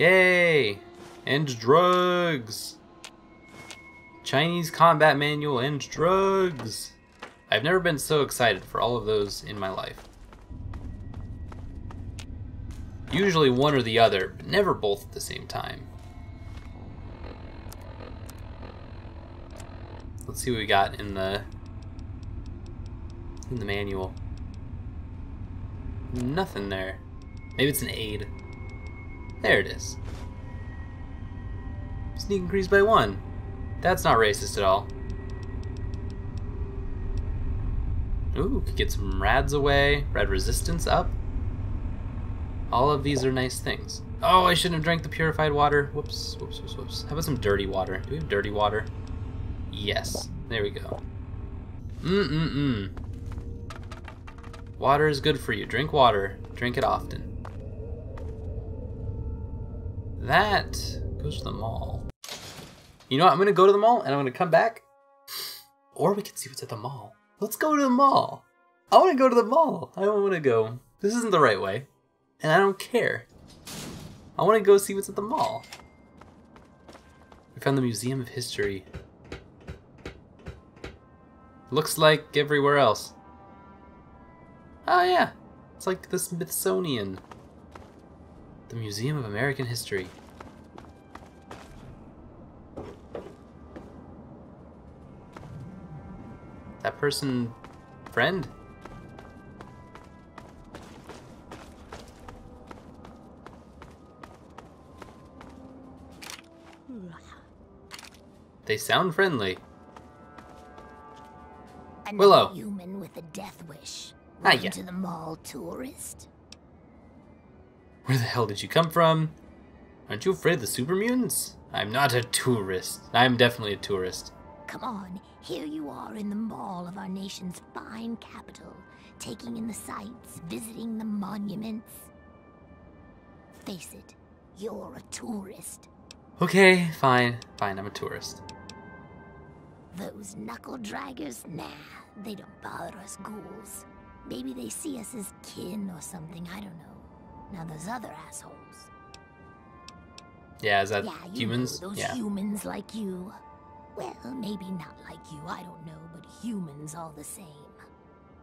Yay! And drugs! Chinese combat manual and drugs! I've never been so excited for all of those in my life. Usually one or the other, but never both at the same time. Let's see what we got in the in the manual. Nothing there. Maybe it's an aid. There it is. Sneak increase by one. That's not racist at all. Ooh, could get some rads away. Rad resistance up. All of these are nice things. Oh, I shouldn't have drank the purified water. Whoops, whoops, whoops, whoops. How about some dirty water? Do we have dirty water? Yes. There we go. Mm-mm-mm. Water is good for you. Drink water. Drink it often. That goes to the mall. You know what? I'm going to go to the mall and I'm going to come back. Or we can see what's at the mall. Let's go to the mall. I want to go to the mall. I don't want to go. This isn't the right way. And I don't care. I want to go see what's at the mall. We found the Museum of History. Looks like everywhere else. Oh yeah, it's like the Smithsonian. The Museum of American History. That person, friend? They sound friendly. Another Willow. human with a death wish. Ah, yeah. to the mall, tourist. Where the hell did you come from? Aren't you afraid of the super mutants? I'm not a tourist. I'm definitely a tourist. Come on, here you are in the mall of our nation's fine capital, taking in the sights, visiting the monuments. Face it, you're a tourist. Okay, fine, fine, I'm a tourist. Those knuckle draggers, nah, they don't bother us ghouls. Maybe they see us as kin or something, I don't know. Now those other assholes. Yeah, is that yeah, humans? know, those yeah. humans like you. Well, maybe not like you, I don't know, but humans all the same.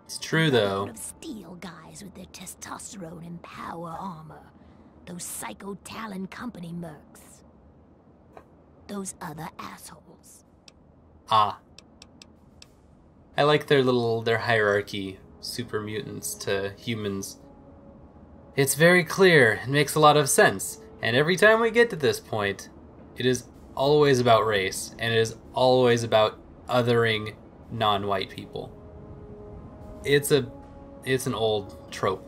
It's true though. of steel guys with their testosterone and power armor. Those psycho Talon Company mercs. Those other assholes. Ah. I like their little their hierarchy, super mutants to humans. It's very clear, it makes a lot of sense, and every time we get to this point, it is always about race, and it is always about othering non-white people. It's a it's an old trope.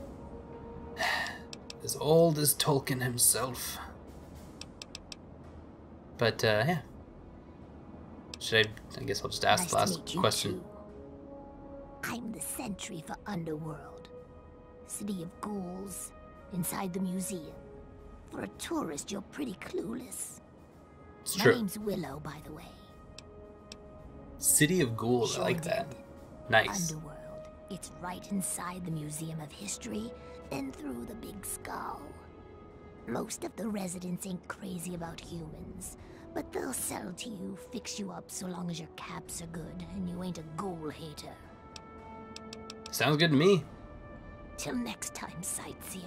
As old as Tolkien himself. But uh yeah. Should I I guess I'll just ask nice the last question. too. I'm the sentry for Underworld, city of ghouls, inside the museum. For a tourist, you're pretty clueless. It's My true. name's Willow, by the way. City of Ghouls, I like that. Nice. Underworld. It's right inside the Museum of History, then through the Big Skull. Most of the residents ain't crazy about humans, but they'll sell to you, fix you up so long as your caps are good and you ain't a ghoul hater. Sounds good to me. Till next time, sightseer.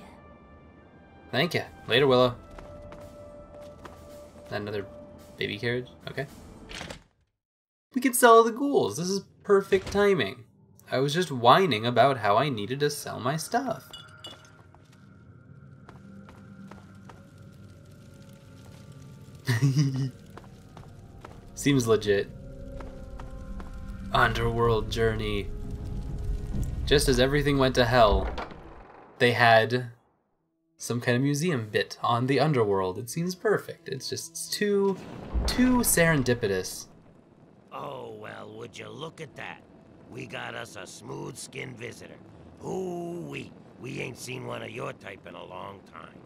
Thank you. Later, Willow. Another baby carriage? Okay. We can sell the ghouls. This is perfect timing. I was just whining about how I needed to sell my stuff. Seems legit. Underworld journey. Just as everything went to hell, they had some kind of museum bit on the underworld. It seems perfect. It's just it's too, too serendipitous. Oh, well, would you look at that? We got us a smooth-skinned visitor. Ooh, we we ain't seen one of your type in a long time.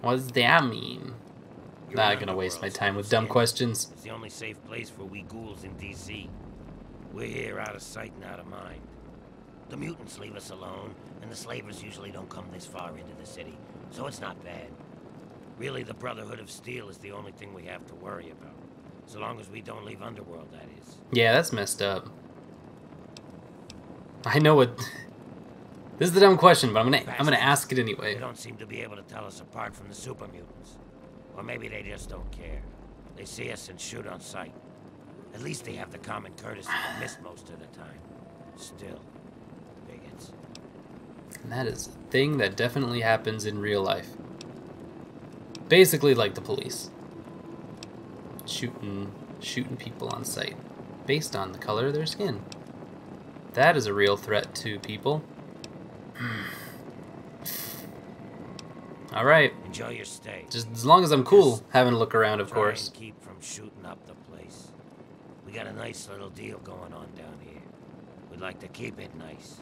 What does that mean? You're Not gonna waste my time with dumb questions. It's the only safe place for we ghouls in D.C. We're here out of sight and out of mind. The mutants leave us alone, and the slavers usually don't come this far into the city, so it's not bad. Really, the Brotherhood of Steel is the only thing we have to worry about. So long as we don't leave Underworld, that is. Yeah, that's messed up. I know what. This is the dumb question, but I'm gonna I'm gonna ask it anyway. They don't seem to be able to tell us apart from the super mutants. Or maybe they just don't care. They see us and shoot on sight. At least they have the common courtesy to miss most of the time. Still. And that is a thing that definitely happens in real life. Basically, like the police, shooting shooting people on sight, based on the color of their skin. That is a real threat to people. All right, Enjoy your stay. just as long as I'm cool, having a look around, of course. keep from shooting up the place. We got a nice little deal going on down here. We'd like to keep it nice.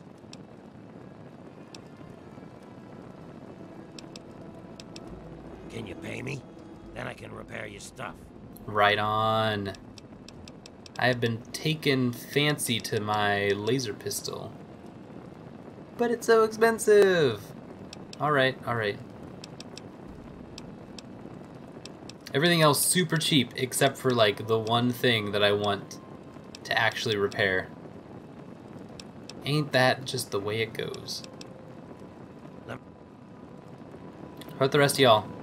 Can you pay me? Then I can repair your stuff. Right on. I have been taken fancy to my laser pistol. But it's so expensive! Alright, alright. Everything else super cheap except for like the one thing that I want to actually repair. Ain't that just the way it goes? About the rest of y'all?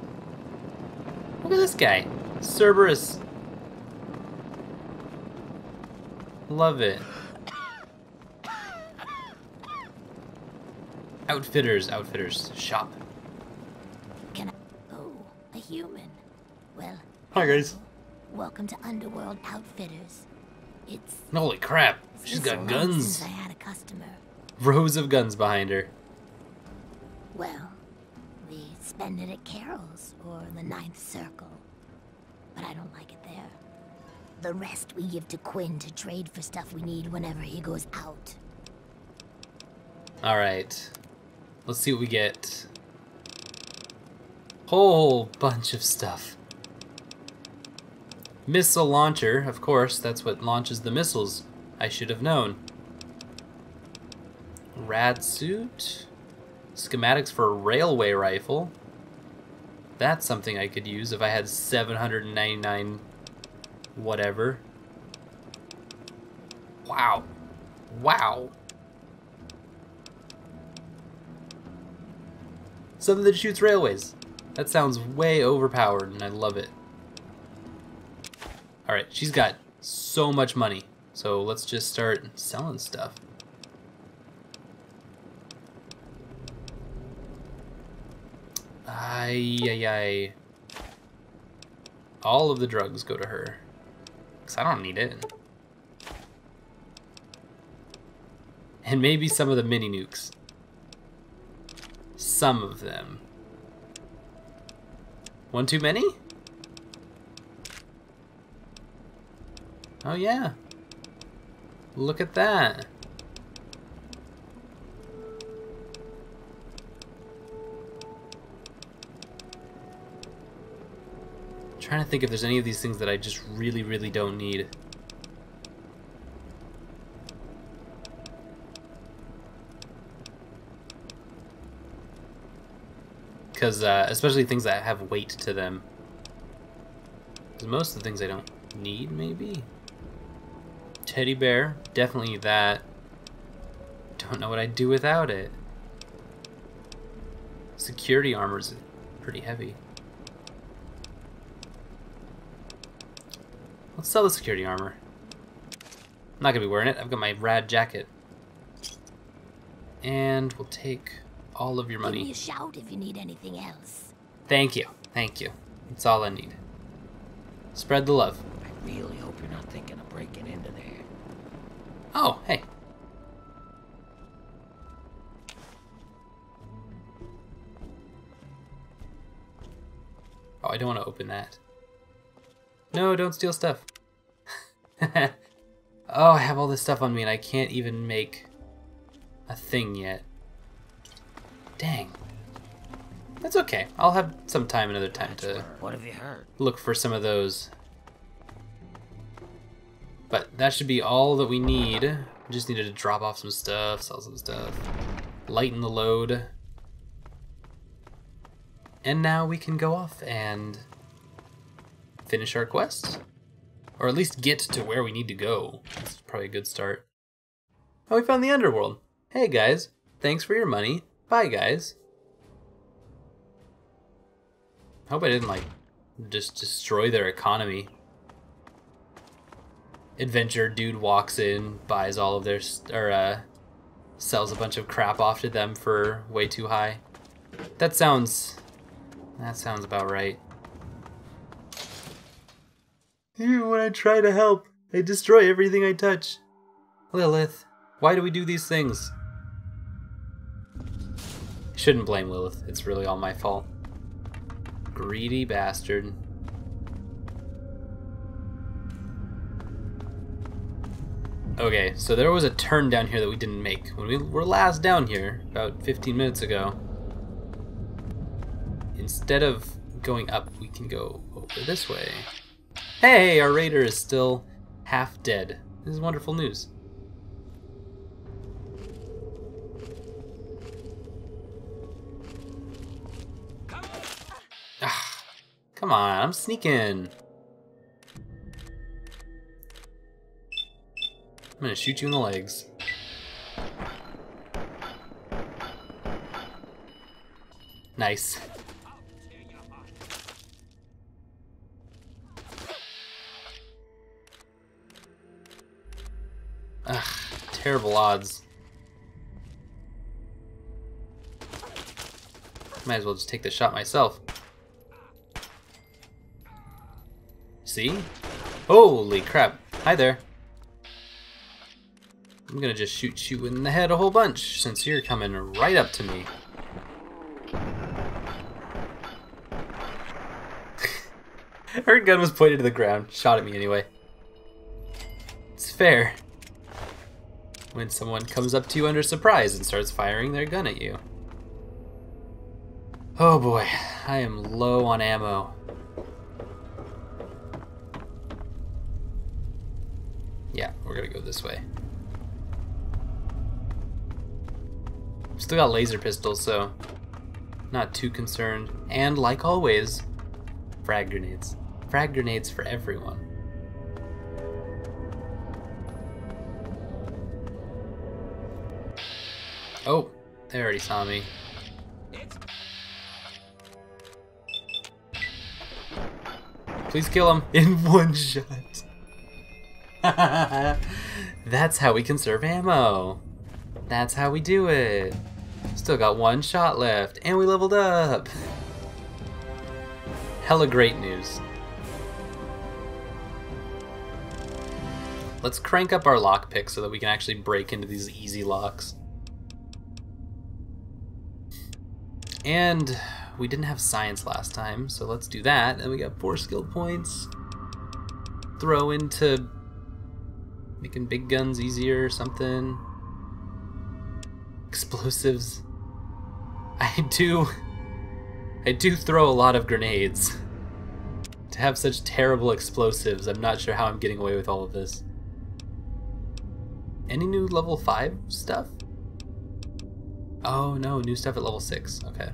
Look at this guy. Cerberus. Love it. Outfitters, outfitters, shop. Can I? Oh, a human. Well, Hi guys. welcome to Underworld Outfitters. It's Holy crap, she's got guns. I had a customer. Rows of guns behind her. Well, we spend it at Carol's or the Ninth Circle. But I don't like it there. The rest we give to Quinn to trade for stuff we need whenever he goes out. Alright. Let's see what we get. Whole bunch of stuff. Missile launcher, of course, that's what launches the missiles. I should have known. Rad suit. Schematics for a railway rifle. That's something I could use if I had 799 whatever. Wow. Wow. Something that shoots railways. That sounds way overpowered, and I love it. Alright, she's got so much money. So let's just start selling stuff. Ay, ay, ay. All of the drugs go to her. Because I don't need it. And maybe some of the mini nukes. Some of them. One too many? Oh yeah. Look at that. Trying to think if there's any of these things that I just really, really don't need. Because, uh, especially things that have weight to them. Because most of the things I don't need, maybe? Teddy bear, definitely that. Don't know what I'd do without it. Security armor's pretty heavy. Let's sell the security armor. I'm not gonna be wearing it. I've got my rad jacket. And we'll take all of your money. Give me money. a shout if you need anything else. Thank you. Thank you. It's all I need. Spread the love. I really hope you're not thinking of breaking into there. Oh, hey. Oh, I don't want to open that. No, don't steal stuff. oh, I have all this stuff on me and I can't even make a thing yet. Dang. That's okay. I'll have some time another time to What have you heard? look for some of those. But that should be all that we need. Just needed to drop off some stuff, sell some stuff, lighten the load. And now we can go off and finish our quest. Or at least get to where we need to go. That's probably a good start. Oh, we found the underworld. Hey guys, thanks for your money. Bye guys. Hope I didn't like just destroy their economy. Adventure dude walks in, buys all of their or uh, sells a bunch of crap off to them for way too high. That sounds that sounds about right. Even when I try to help, I destroy everything I touch. Lilith, why do we do these things? Shouldn't blame Lilith. It's really all my fault. Greedy bastard. Okay, so there was a turn down here that we didn't make. When we were last down here, about 15 minutes ago, instead of going up, we can go over this way. Hey, our raider is still half dead. This is wonderful news. Ah, come on, I'm sneaking. I'm gonna shoot you in the legs. Nice. Ugh, terrible odds. Might as well just take the shot myself. See? Holy crap. Hi there. I'm gonna just shoot you in the head a whole bunch, since you're coming right up to me. Her gun was pointed to the ground, shot at me anyway. It's fair. When someone comes up to you under surprise and starts firing their gun at you. Oh boy, I am low on ammo. Yeah, we're gonna go this way. Still got laser pistols, so not too concerned. And like always, frag grenades. Frag grenades for everyone. Oh, they already saw me. Please kill him in one shot. That's how we conserve ammo. That's how we do it. Still got one shot left, and we leveled up. Hella great news. Let's crank up our lockpick so that we can actually break into these easy locks. And we didn't have science last time, so let's do that. And we got four skill points. Throw into making big guns easier or something. Explosives. I do... I do throw a lot of grenades. To have such terrible explosives, I'm not sure how I'm getting away with all of this. Any new level 5 stuff? Oh no, new stuff at level 6. Okay.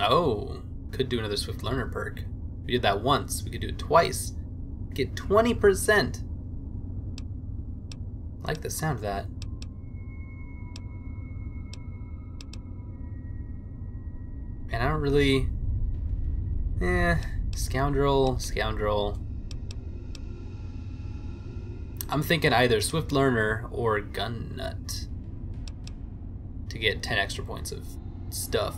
Oh, could do another Swift Learner perk. We did that once, we could do it twice. Get 20%. I like the sound of that. And I don't really... Eh, scoundrel, scoundrel. I'm thinking either Swift Learner or Gun Nut to get 10 extra points of stuff.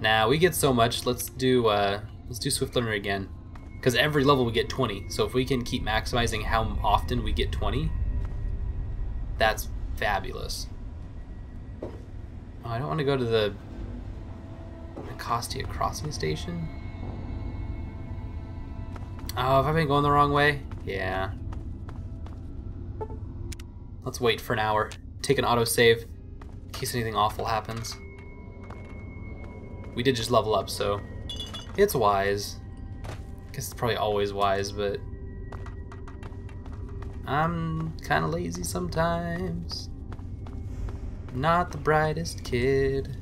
Now we get so much. Let's do uh, let's do Swift Learner again, because every level we get 20. So if we can keep maximizing how often we get 20, that's fabulous. Oh, I don't want to go to the Anacostia crossing station. Oh, have I been going the wrong way? Yeah. Let's wait for an hour. Take an autosave in case anything awful happens. We did just level up, so it's wise. I guess it's probably always wise, but I'm kind of lazy sometimes. Not the brightest kid.